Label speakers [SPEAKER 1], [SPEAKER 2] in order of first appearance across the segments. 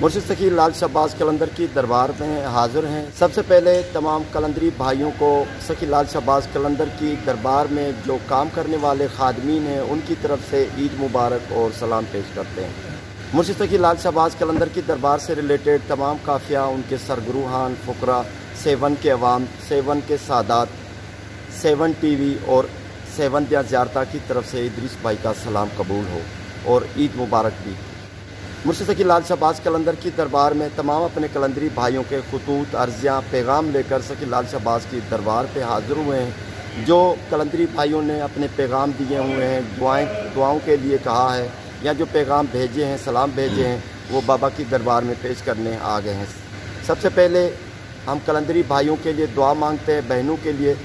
[SPEAKER 1] मुर्शिद सखी लाल शहबाज कलंदर की दरबार में हाजिर हैं। सबसे पहले तमाम कलंदरी भाइयों को सखी लाल शहबाज कलंदर की दरबार में जो काम करने वाले खादमीन हैं, उनकी तरफ़ से ईद मुबारक और सलाम पेश करते हैं। मुर्शिद सखी लाल शहबाज कलंदर की दरबार से रिलेटेड तमाम काफिया, उनके सरगरूहान, फकरा, सेवन के अवाम, सेवन के सादात, सेवन टीवी और सेवन दिया ज्यारता की तरफ़ से इदरीस भाई का सलाम कबूल हो और ईद मुबारक भी मुर्शद सकी लाल शहबाज कलंदर की दरबार में तमाम अपने कलंदरी भाइयों के खतूत, अर्जियाँ, पैगाम लेकर सकी लाल शहबाज की दरबार पर हाजिर हुए हैं, जो कलंदरी भाइयों ने अपने पैगाम दिए हुए हैं, दुआएँ, दुआओं के लिए कहा है, या जो पैगाम भेजे हैं, सलाम भेजे हैं, वो बाबा की दरबार में पेश करने आ गए हैं। सबसे पहले हम कलंदरी भाइयों के लिए दुआ मांगते हैं, बहनों के लिए।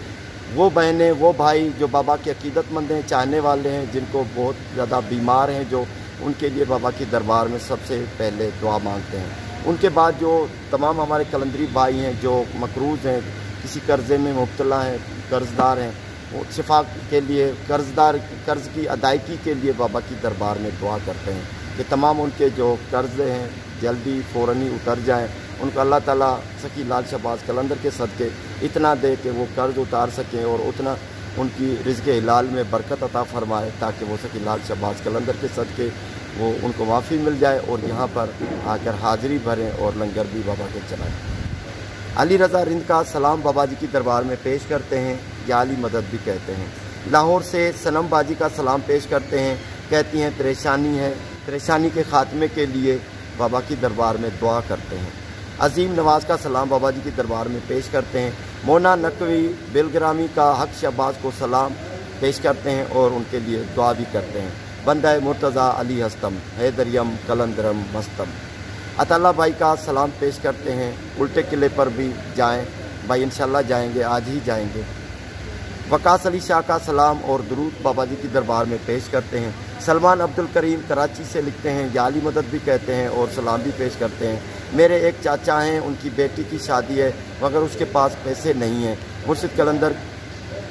[SPEAKER 1] वो बहनें, वो भाई जो बाबा के अकीदतमंद हैं, चाहने वाले हैं, जिनको बहुत ज़्यादा बीमार हैं, जो उनके लिए बाबा के दरबार में सबसे पहले दुआ मांगते हैं। उनके बाद जो तमाम हमारे कलंदरी भाई हैं, जो मकरूज़ हैं, किसी कर्ज़े में मुबतला हैं, कर्ज़दार हैं, वो शिफा के लिए, कर्ज़दार, कर्ज़ की अदायगी के लिए बाबा की दरबार में दुआ करते हैं कि तमाम उनके जो कर्ज़ हैं, जल्दी फ़ौर ही उतर जाएँ। उनको अल्लाह ताला सकी लाल शहबाज कलंदर के सदक़े इतना दे कि वो कर्ज़ उतार सकें और उतना उनकी रिज्क हिलाल में बरकत अता फरमाए ताकि वो सकी लाल शहबाज कलंदर के सदक़े वो उनको माफ़ी मिल जाए और यहाँ पर आकर हाज़िरी भरें और लंगर भी बाबा के चलाएँ। अली रज़ा रिंद का सलाम बाबा जी की दरबार में पेश करते हैं या अली मदद भी कहते हैं। लाहौर से सनम बाजी का सलाम पेश करते हैं, कहती हैं, परेशानी है, परेशानी के ख़ात्मे के लिए बाबा की दरबार में दुआ करते हैं। अजीम नवाज़ का सलाम बाबा जी की दरबार में पेश करते हैं मोना नकवी बिलग्रामी का हक शहबाज को सलाम पेश करते हैं और उनके लिए दुआ भी करते हैं। बंदा मुर्तज़ा अली हस्तम, हैदरियम कलंदरम मस्तम। अतल्ला भाई का सलाम पेश करते हैं। उल्टे किले पर भी जाएँ। भाई इंशाल्लाह जाएँगे, आज ही जाएँगे। वकास अली शाह का सलाम और दरूद बाबा जी की दरबार में पेश करते हैं। सलमान अब्दुल करीम कराची से लिखते हैं, याली मदद भी कहते हैं और सलाम भी पेश करते हैं। मेरे एक चाचा हैं, उनकी बेटी की शादी है, मगर उसके पास पैसे नहीं हैं। मुर्शिद कलंदर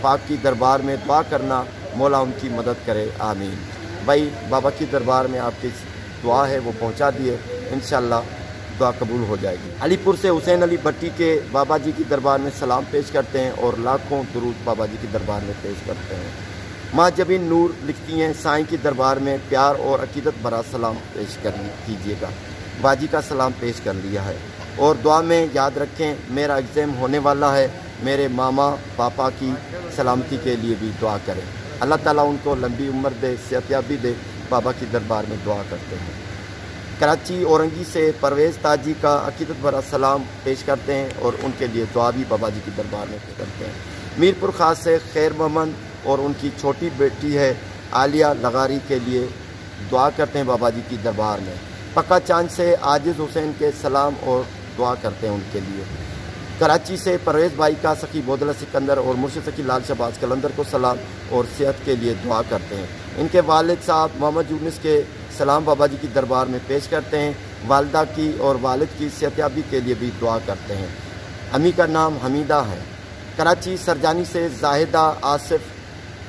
[SPEAKER 1] पाक की दरबार में दुआ करना, मौला उनकी मदद करे, आमीन। भाई, बाबा की दरबार में आपकी दुआ है, वो पहुँचा दिए इन दुआ कबूल हो जाएगी। अलीपुर से हुसैन अली भट्टी के बाबा जी की दरबार में सलाम पेश करते हैं और लाखों दुरूद बाबा जी की दरबार में पेश करते हैं। माँ जबीन नूर लिखती हैं, साईं की दरबार में प्यार और अकीदत भरा सलाम पेश कर कीजिएगा। बाजी का सलाम पेश कर लिया है। और दुआ में याद रखें, मेरा एग्ज़ाम होने वाला है। मेरे मामा, पापा की सलामती के लिए भी दुआ करें। अल्लाह ताला उनको लंबी उम्र दे सेहतियाबी दे, बाबा की दरबार में दुआ करते हैं। कराची औरंगी से परवेज़ ताजी का अकीदत भरा सलाम पेश करते हैं और उनके लिए दुआ भी बाबा जी की दरबार में करते हैं। मीरपुर ख़ास से खैर मोहम्मद और उनकी छोटी बेटी है आलिया लगारी के लिए दुआ करते हैं बाबा जी की दरबार में। पक्का चाँद से आजिज़ हुसैन के सलाम और दुआ करते हैं उनके लिए। कराची से परवेज़ भाई का सखी बोदला सिकंदर और मुर्शिद सखी लाल शहबाज कलंदर को सलाम और सेहत के लिए दुआ करते हैं। इनके वालिद साहब मोहम्मद यूनिस के सलाम बाबा जी की दरबार में पेश करते हैं। वालदा की और वालिद की सेहतियाबी के लिए भी दुआ करते हैं। अमी का नाम हमीदा है। कराची सरजानी से जाहिदा आसिफ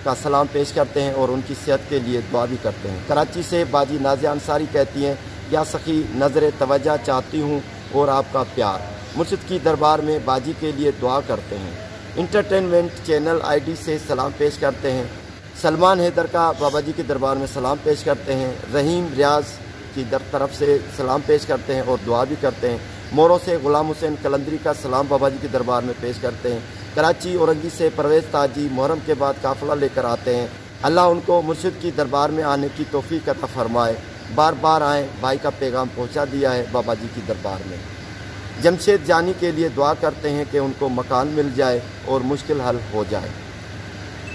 [SPEAKER 1] का सलाम पेश करते हैं और उनकी सेहत के लिए दुआ भी करते हैं। कराची से बाजी नाजिया अंसारी कहती हैं, या सखी, नज़र तवज्जा चाहती हूँ और आपका प्यार। मुर्शद की दरबार में बाजी के लिए दुआ करते हैं। इंटरटेनमेंट चैनल आईडी से सलाम पेश करते हैं। सलमान हैदर का बाबा जी के दरबार में सलाम पेश करते हैं। रहीम रियाज की दर, तरफ़ से सलाम पेश करते हैं और दुआ भी करते हैं। मोरों से गुलाम हुसैन कलंदरी का सलाम बाबा जी के दरबार में पेश करते हैं। कराची औरंगी से परवेज़ ताजी मुहर्रम के बाद काफ़िला लेकर आते हैं। अल्लाह उनको मुर्शिद की दरबार में आने की तोफ़ी का फरमाए। बार बार आएँ, भाई का पैगाम पहुँचा दिया है बाबा जी की दरबार में। जमशेद जानी के लिए दुआ करते हैं कि उनको मकान मिल जाए और मुश्किल हल हो जाए।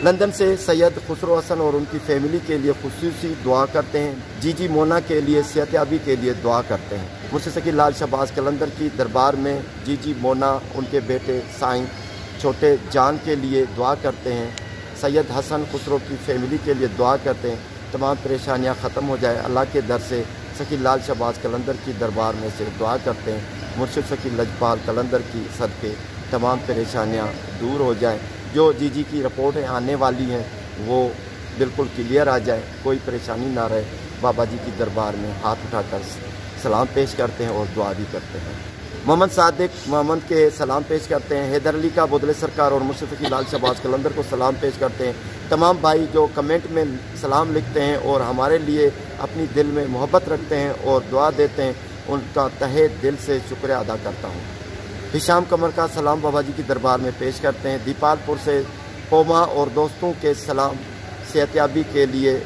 [SPEAKER 1] लंदन से सैयद खुसरो हसन और उनकी फैमिली के लिए खसूसी दुआ करते हैं। जीजी मोना के लिए सेहतियाबी के लिए दुआ करते हैं। मुझसे सकी लाल शहबाज कलंदर की दरबार में जीजी मोना, उनके बेटे साईं छोटे जान के लिए दुआ करते हैं। सैयद हसन खुसरो की फैमिली के लिए दुआ करते हैं। तमाम परेशानियाँ ख़त्म हो जाए। अल्लाह के दर से सकी लाल शहबाज कलंदर की दरबार में से दुआ करते हैं। मुर्शद सकी लजपाल कलंदर की सद सदक़े। तमाम परेशानियाँ दूर हो जाएँ। जो जी जी की रिपोर्टें आने वाली हैं, वो बिल्कुल क्लियर आ जाए। कोई परेशानी ना रहे। बाबा जी की दरबार में हाथ उठाकर सलाम पेश करते हैं और दुआ भी करते हैं। मोहम्मद सादिक मोहम्मद के सलाम पेश करते हैं। हैदर अली का बुदले सरकार और मुशफ़ी लाल शहबाज कलंदर को सलाम पेश करते हैं। तमाम भाई जो कमेंट में सलाम लिखते हैं और हमारे लिए अपनी दिल में मोहब्बत रखते हैं और दुआ देते हैं, उनका तहे दिल से शुक्रिया अदा करता हूँ। हिशाम कमर का सलाम बाबा जी की दरबार में पेश करते हैं। दीपालपुर से पोमा और दोस्तों के सलाम सेहतियाबी के लिए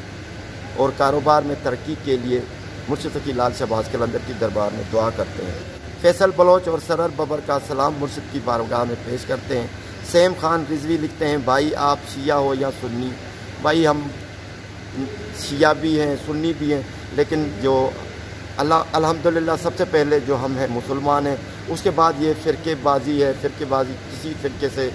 [SPEAKER 1] और कारोबार में तरक्की के लिए मुर्शद लाल शहबाज कलंदर की दरबार में दुआ करते हैं। फैसल बलोच और सरर बबर का सलाम मुर्शद की बारगाह में पेश करते हैं। सेम खान रिजवी लिखते हैं, भाई, आप शिया हो या सुन्नी? भाई, हम शिया भी हैं, सुन्नी भी हैं, लेकिन जो अल्लाह, अल्हम्दुलिल्लाह, सबसे पहले जो हम हैं, मुसलमान हैं। उसके बाद ये फ़िरकेबाजी है, फ़िरकेबाजी किसी फ़िरके से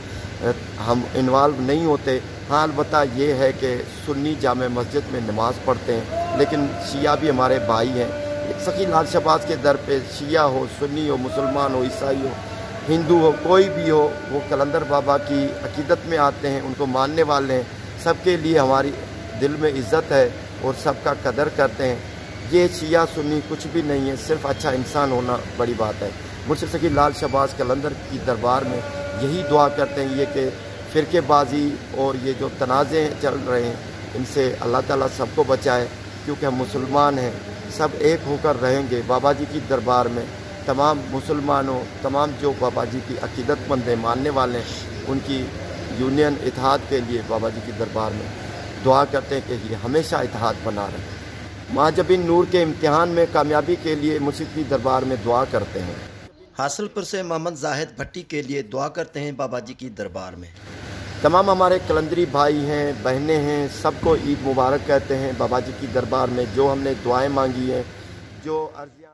[SPEAKER 1] हम इन्वाल्व नहीं होते। हाँ अलबत् ये है कि सुन्नी जाम मस्जिद में नमाज़ पढ़ते हैं, लेकिन शिया भी हमारे भाई हैं। सखी लाल शबाज के दर पे शिया हो, सुन्नी हो, मुसलमान हो, ईसाई हो, हिंदू हो, कोई भी हो, वो कलंदर बाबा की अकीदत में आते हैं, उनको मानने वाले हैं। सबके लिए हमारी दिल में इज़्ज़त है और सबका कदर करते हैं। ये शिया, सुन्नी कुछ भी नहीं है, सिर्फ़ अच्छा इंसान होना बड़ी बात है। मुझसे सकी लाल शबाज कलंदर की दरबार में यही दुआ करते हैं, ये कि फ़िरकेबाजी और ये जो तनाज़े चल रहे हैं, इनसे अल्लाह ताला सबको बचाए, क्योंकि हम मुसलमान हैं। सब एक होकर रहेंगे बाबा जी की दरबार में। तमाम मुसलमानों, तमाम जो बाबा जी की अकीदतमंद हैं मानने वाले हैं, उनकी यूनियन इतिहाद के लिए बाबा जी की दरबार में दुआ करते हैं कि ये हमेशा इतिहाद बना रहे। महाजबिन नूर के इम्तहान में कामयाबी के लिए मुर्शिद की दरबार में दुआ करते हैं। हासिलपुर से मोहम्मद जाहिद भट्टी के लिए दुआ करते हैं बाबा जी की दरबार में। तमाम हमारे कलंदरी भाई हैं, बहनें हैं, सबको ईद मुबारक कहते हैं। बाबा जी की दरबार में जो हमने दुआएँ मांगी हैं, जो अर्जिया